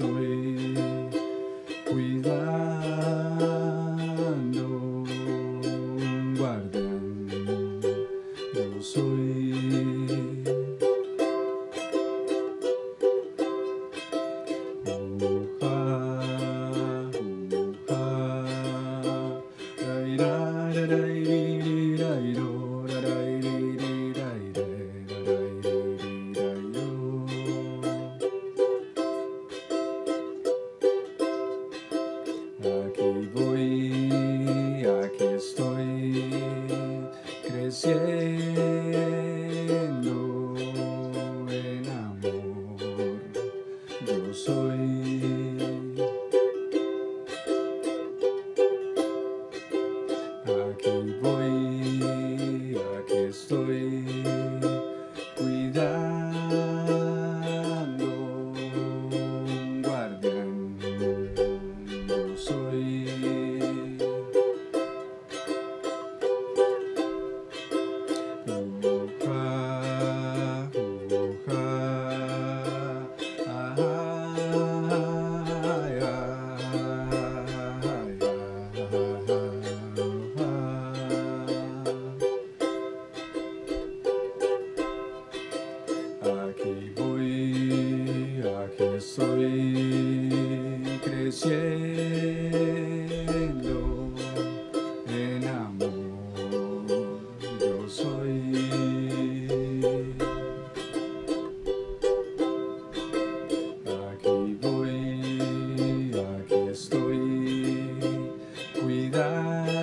estoy, cuidando un guardián. Yo soy. Aquí voy, aquí estoy creciendo en amor. Yo soy. Aquí voy, aquí estoy, voy, aquí estoy creciendo en amor. Yo soy. Aquí voy, aquí estoy cuidando